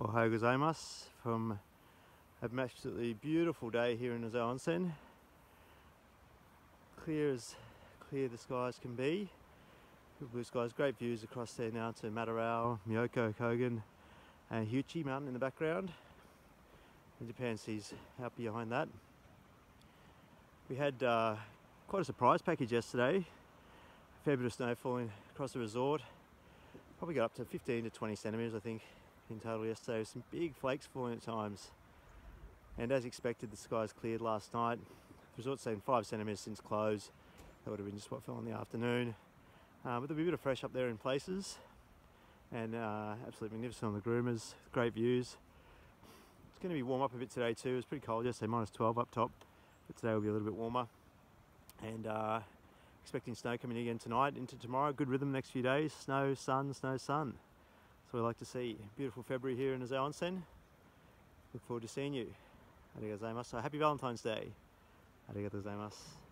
Ohayou gozaimasu from an absolutely beautiful day here in Nozawa Onsen. Clear as clear the skies can be. Blue skies, great views across there now to Madarao, Myoko, Kogen and Hiuchi Mountain in the background. And Japan Sea's out behind that. We had uh, quite a surprise package yesterday. A fair bit of snow falling across the resort. Probably got up to 15 to 20 centimetres I think in total yesterday. Some big flakes falling at times. And as expected, the skies cleared last night. The resort's seen five centimetres since close. That would have been just what fell in the afternoon. Uh, but there'll be a bit of fresh up there in places. And uh, absolutely magnificent on the groomers. Great views. It's going to be warm up a bit today too. It was pretty cold yesterday, minus 12 up top. But today will be a little bit warmer. And uh, expecting snow coming again tonight into tomorrow. Good rhythm next few days. Snow, sun, snow, sun. So we like to see. Beautiful February here in Nozawa Onsen. Look forward to seeing you. Arigatou gozaimasu. So happy Valentine's Day. Arigatou gozaimasu.